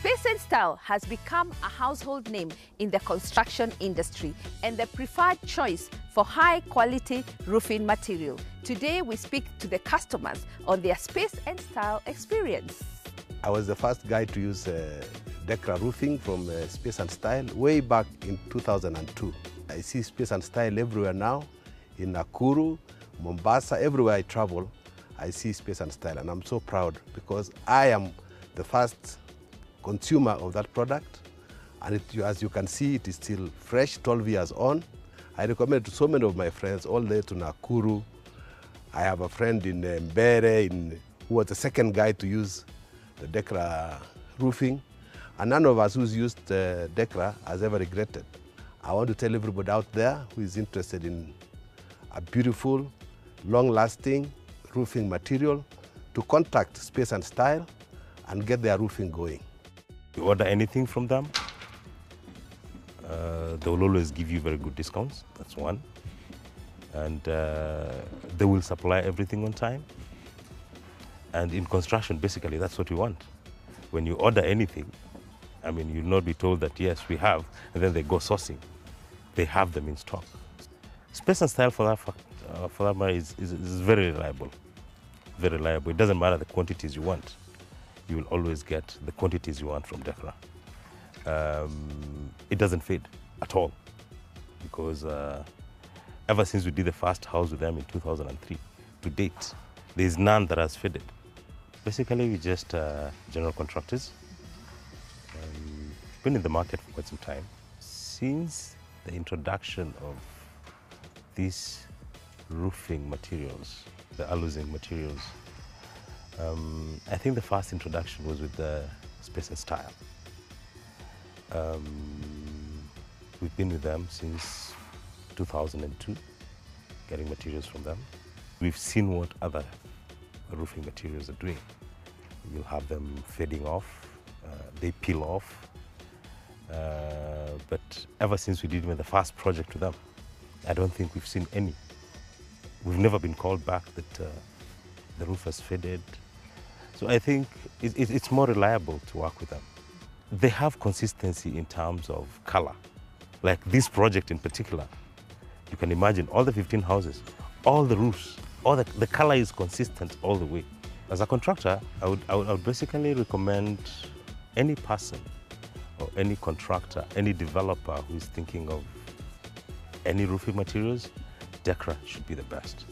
Space and Style has become a household name in the construction industry and the preferred choice for high quality roofing material. Today we speak to the customers on their Space and Style experience. I was the first guy to use uh, Decra roofing from uh, Space and Style way back in 2002. I see Space and Style everywhere now, in Nakuru, Mombasa, everywhere I travel, I see Space and Style and I'm so proud because I am the first consumer of that product and it, as you can see it is still fresh 12 years on. I recommend to so many of my friends all the way to nakuru. I have a friend in uh, mbere in, who was the second guy to use the decra roofing and none of us who's used uh, decra has ever regretted. I want to tell everybody out there who is interested in a beautiful long-lasting roofing material to contact space and style and get their roofing going you order anything from them, uh, they will always give you very good discounts. That's one. And uh, they will supply everything on time. And in construction, basically, that's what we want. When you order anything, I mean, you'll not be told that, yes, we have, and then they go sourcing. They have them in stock. Space and style for that, uh, for that matter is, is, is very reliable. Very reliable. It doesn't matter the quantities you want you will always get the quantities you want from Decra. Um, it doesn't fade at all because uh, ever since we did the first house with them in 2003 to date, there is none that has faded. Basically, we're just uh, general contractors. Um, been in the market for quite some time. Since the introduction of these roofing materials, the aluzinc materials, um, I think the first introduction was with the Space and Style. Um, we've been with them since 2002, getting materials from them. We've seen what other roofing materials are doing. You'll have them fading off, uh, they peel off. Uh, but ever since we did the first project with them, I don't think we've seen any. We've never been called back that uh, the roof has faded, so I think it, it, it's more reliable to work with them. They have consistency in terms of color. Like this project in particular, you can imagine all the 15 houses, all the roofs, all the, the color is consistent all the way. As a contractor, I would, I would, I would basically recommend any person or any contractor, any developer who is thinking of any roofing materials, Decra should be the best.